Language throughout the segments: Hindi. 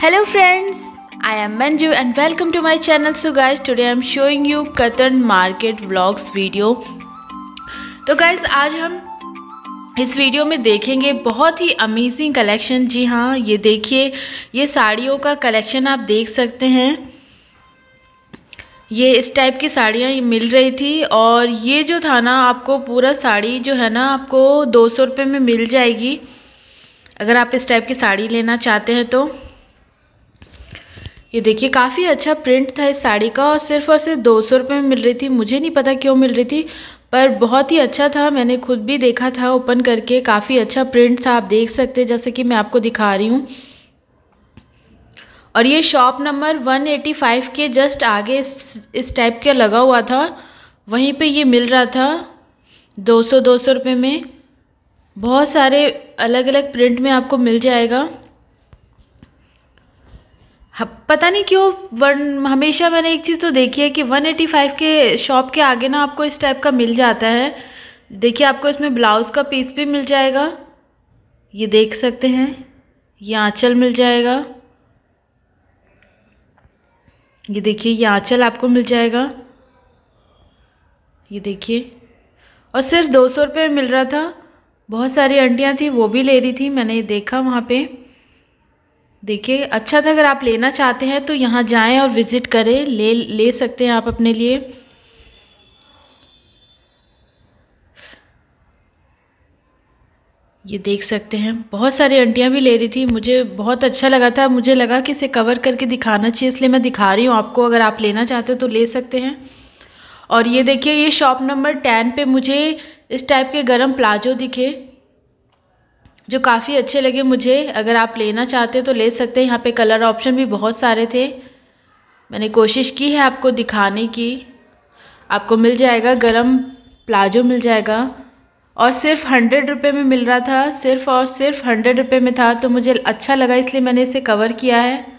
Hello friends, I am Manju and welcome to my channel. So guys, today I am showing you Cotton Market Vlogs video. तो गाइज़ आज हम इस वीडियो में देखेंगे बहुत ही अमेजिंग कलेक्शन जी हाँ ये देखिए ये साड़ियों का कलेक्शन आप देख सकते हैं। ये इस टाइप की साड़ियाँ मिल रही थी और ये जो था ना आपको पूरा साड़ी जो है ना आपको दो सौ रुपये में मिल जाएगी। अगर आप इस टाइप की साड़ी लेना चाहते हैं तो। ये देखिए काफ़ी अच्छा प्रिंट था इस साड़ी का और सिर्फ़ और सिर्फ़ दो सौ रुपये में मिल रही थी। मुझे नहीं पता क्यों मिल रही थी पर बहुत ही अच्छा था। मैंने खुद भी देखा था ओपन करके काफ़ी अच्छा प्रिंट था। आप देख सकते हैं जैसे कि मैं आपको दिखा रही हूँ। और ये शॉप नंबर 185 के जस्ट आगे इस, इस टाइप का लगा हुआ था। वहीं पे ये मिल रहा था 200 200 रुपये में। बहुत सारे अलग अलग प्रिंट में आपको मिल जाएगा। पता नहीं क्यों, वन, हमेशा मैंने एक चीज़ तो देखी है कि 185 के शॉप के आगे ना आपको इस टाइप का मिल जाता है। देखिए, आपको इसमें ब्लाउज़ का पीस भी मिल जाएगा। ये देख सकते हैं। ये आँचल मिल जाएगा। ये देखिए, ये आँचल आपको मिल जाएगा। ये देखिए। और सिर्फ़ दो सौ रुपये मिल रहा था। बहुत सारी आंटियाँ थी, वो भी ले रही थी, मैंने ये देखा वहाँ पे। देखिए अच्छा था अगर आप लेना चाहते हैं तो यहाँ जाएँ और विज़िट करें, ले ले सकते हैं आप अपने लिए। ये देख सकते हैं, बहुत सारी अंटियाँ भी ले रही थी, मुझे बहुत अच्छा लगा था, मुझे लगा कि इसे कवर करके दिखाना चाहिए, इसलिए मैं दिखा रही हूँ आपको, अगर आप लेना चाहते हो तो ले सकते हैं। और ये देखिए, ये शॉप नंबर टेन पे मुझे इस टाइप के गरम प्लाजो दिखे। जो काफ़ी अच्छे लगे मुझे। अगर आप लेना चाहते तो ले सकते हैं। यहाँ पे कलर ऑप्शन भी बहुत सारे थे। मैंने कोशिश की है आपको दिखाने की। आपको मिल जाएगा, गरम प्लाजो मिल जाएगा। और सिर्फ़ हंड्रेड रुपये में मिल रहा था। सिर्फ़ और सिर्फ़ हंड्रेड रुपये में था। तो मुझे अच्छा लगा, इसलिए मैंने इसे कवर किया है।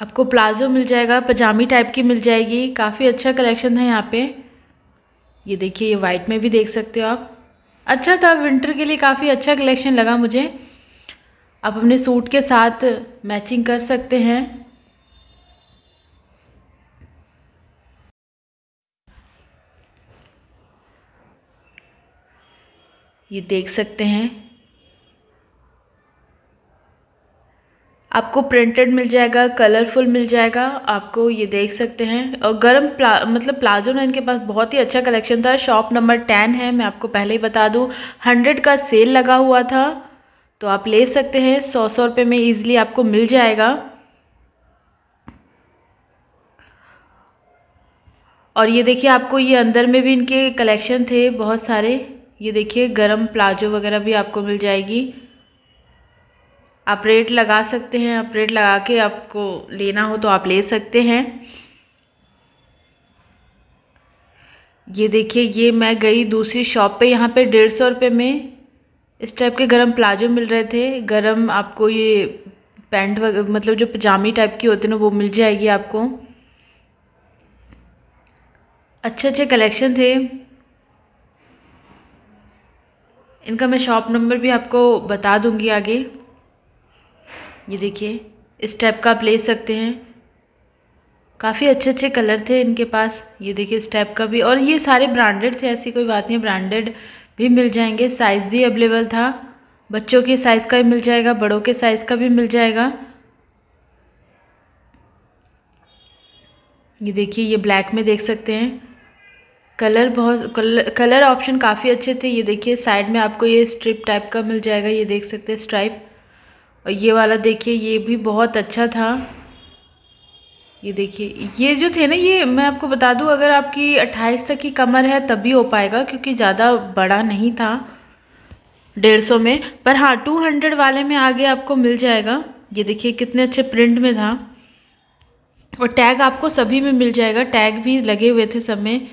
आपको प्लाजो मिल जाएगा, पजामी टाइप की मिल जाएगी। काफ़ी अच्छा कलेक्शन है यहाँ पे। ये देखिए, ये वाइट में भी देख सकते हो आप। अच्छा था विंटर के लिए काफ़ी अच्छा कलेक्शन लगा मुझे। आप अपने सूट के साथ मैचिंग कर सकते हैं। ये देख सकते हैं। आपको प्रिंटेड मिल जाएगा कलरफुल मिल जाएगा, आपको ये देख सकते हैं। और गर्म प्ला मतलब प्लाजो ना इनके पास बहुत ही अच्छा कलेक्शन था। शॉप नंबर टेन है, मैं आपको पहले ही बता दूँ। हंड्रेड का सेल लगा हुआ था। तो आप ले सकते हैं, सौ सौ रुपये में ईज़िली आपको मिल जाएगा। और ये देखिए, आपको ये अंदर में भी इनके कलेक्शन थे, बहुत सारे। ये देखिए, गरम प्लाजो वगैरह भी आपको मिल जाएगी। आप रेट लगा सकते हैं, आप रेट लगा के आपको लेना हो तो आप ले सकते हैं। ये देखिए, ये मैं गई दूसरी शॉप पे, यहाँ पे डेढ़ सौ रुपये में। इस टाइप के गरम प्लाजो मिल रहे थे। गरम आपको ये पैंट वगैरह मतलब जो पजामी टाइप की होती है ना, वो मिल जाएगी आपको। अच्छे अच्छे कलेक्शन थे। इनका मैं शॉप नंबर भी आपको बता दूँगी आगे। ये देखिए, इस टाइप का आप ले सकते हैं। काफ़ी अच्छे अच्छे कलर थे इनके पास। ये देखिए, इस टाइप का भी। और ये सारे ब्रांडेड थे, ऐसी कोई बात नहीं ब्रांडेड भी मिल जाएँगे। साइज़ भी अवेलेबल था। बच्चों के साइज़ का भी मिल जाएगा, बड़ों के साइज़ का भी मिल जाएगा। ये देखिए, ये ब्लैक में देख सकते हैं। कलर बहुत कलर कलर ऑप्शन काफ़ी अच्छे थे। ये देखिए साइड में आपको ये स्ट्रिप टाइप का मिल जाएगा। ये देख सकते हैं स्ट्राइप और ये वाला देखिए, ये भी बहुत अच्छा था। ये देखिए, ये जो थे ना, ये मैं आपको बता दूँ, अगर आपकी 28 तक की कमर है तभी हो पाएगा, क्योंकि ज़्यादा बड़ा नहीं था डेढ़ सौ में। पर हाँ टू हंड्रेड वाले में आगे आपको मिल जाएगा। ये देखिए, कितने अच्छे प्रिंट में था। और टैग आपको सभी में मिल जाएगा। टैग भी लगे हुए थे सब में।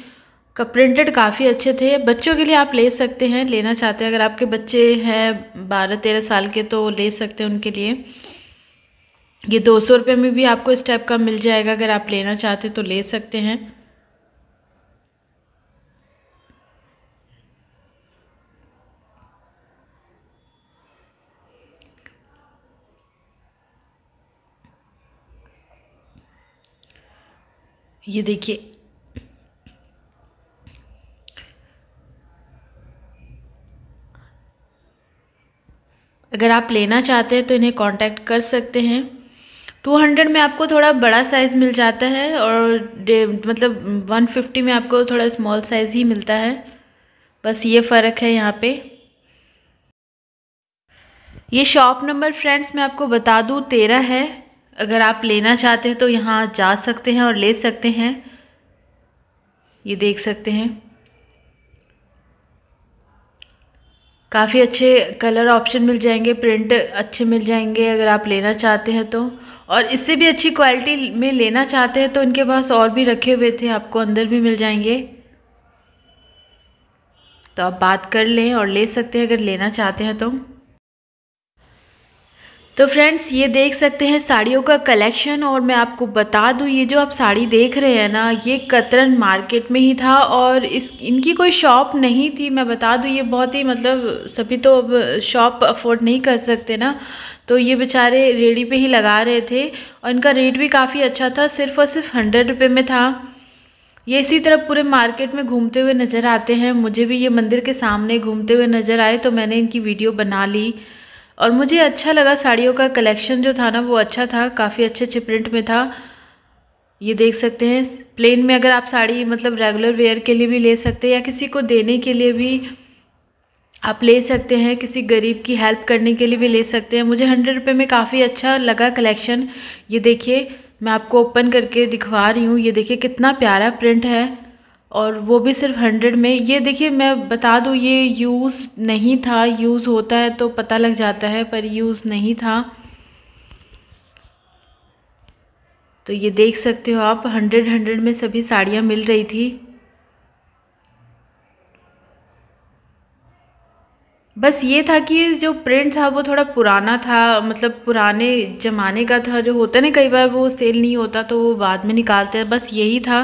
का प्रिंटेड काफ़ी अच्छे थे। बच्चों के लिए आप ले सकते हैं, लेना चाहते हैं। अगर आपके बच्चे हैं बारह, तेरह साल के तो ले सकते हैं उनके लिए। ये दो सौ रुपये में भी आपको इस टाइप का मिल जाएगा, अगर आप लेना चाहते तो ले सकते हैं। ये देखिए अगर आप लेना चाहते हैं तो इन्हें कांटेक्ट कर सकते हैं। टू हंड्रेड में आपको थोड़ा बड़ा साइज़ मिल जाता है और मतलब वन फिफ्टी में आपको थोड़ा स्मॉल साइज़ ही मिलता है। बस ये फ़र्क है यहाँ पे। ये शॉप नंबर फ्रेंड्स मैं आपको बता दूँ, तेरह है। अगर आप लेना चाहते हैं तो यहाँ जा सकते हैं और ले सकते हैं। ये देख सकते हैं। काफ़ी अच्छे कलर ऑप्शन मिल जाएँगे प्रिंट अच्छे मिल जाएँगे अगर आप लेना चाहते हैं तो। और इससे भी अच्छी क्वालिटी में लेना चाहते हैं तो इनके पास और भी रखे हुए थे, आपको अंदर भी मिल जाएँगे। तो आप बात कर लें और ले सकते हैं अगर लेना चाहते हैं तो। तो फ्रेंड्स ये देख सकते हैं साड़ियों का कलेक्शन और मैं आपको बता दूँ, ये जो आप साड़ी देख रहे हैं ना, ये कतरन मार्केट में ही था और इस, इनकी कोई शॉप नहीं थी। मैं बता दूँ, ये बहुत ही मतलब सभी तो अब शॉप अफोर्ड नहीं कर सकते ना। तो ये बेचारे रेडी पे ही लगा रहे थे और इनका रेट भी काफ़ी अच्छा था, सिर्फ़ और सिर्फ़ हंड्रेड रुपये में था। ये इसी तरह पूरे मार्केट में घूमते हुए नज़र आते हैं। मुझे भी ये मंदिर के सामने घूमते हुए नज़र आए तो मैंने इनकी वीडियो बना ली। और मुझे अच्छा लगा साड़ियों का कलेक्शन जो था ना, वो अच्छा था, काफ़ी अच्छे अच्छे प्रिंट में था। ये देख सकते हैं प्लेन में अगर आप साड़ी मतलब रेगुलर वेयर के लिए भी ले सकते हैं या किसी को देने के लिए भी आप ले सकते हैं, किसी गरीब की हेल्प करने के लिए भी ले सकते हैं। मुझे हंड्रेड रुपये में काफ़ी अच्छा लगा कलेक्शन ये देखिए, मैं आपको ओपन करके दिखवा रही हूँ। ये देखिए कितना प्यारा प्रिंट है। और वो भी सिर्फ़ हंड्रेड में। ये देखिए, मैं बता दूँ, ये यूज़ नहीं था। यूज़ होता है तो पता लग जाता है, पर यूज़ नहीं था। तो ये देख सकते हो आप हंड्रेड हंड्रेड में सभी साड़ियाँ मिल रही थी। बस ये था कि जो प्रिंट था, वो थोड़ा पुराना था। मतलब पुराने ज़माने का था, जो होता ना, कई बार वो सेल नहीं होता तो वो बाद में निकालते हैं। बस यही था।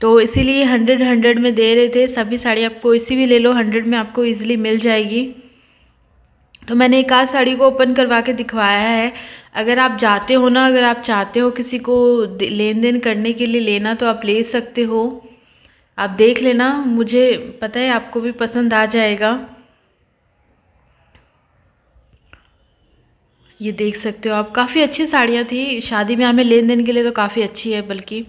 तो इसीलिए हंड्रेड हंड्रेड में दे रहे थे। सभी साड़ी आपको इसी भी ले लो हंड्रेड में आपको ईज़िली मिल जाएगी। तो मैंने एक आध साड़ी को ओपन करवा के दिखवाया है। अगर आप जाते हो ना, अगर आप चाहते हो किसी को लेन देन करने के लिए लेना तो आप ले सकते हो। आप देख लेना, मुझे पता है आपको भी पसंद आ जाएगा। ये देख सकते हो आप। काफ़ी अच्छी साड़ियाँ थी। शादी में हमें लेन देन के लिए तो काफ़ी अच्छी है, बल्कि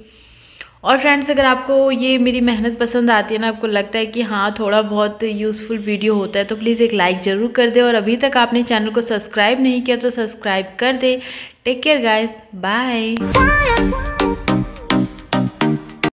और फ्रेंड्स अगर आपको ये मेरी मेहनत पसंद आती है ना, आपको लगता है कि हाँ थोड़ा बहुत यूज़फुल वीडियो होता है तो प्लीज़ एक लाइक ज़रूर कर दे। और अभी तक आपने चैनल को सब्सक्राइब नहीं किया तो सब्सक्राइब कर दे। Take care guys bye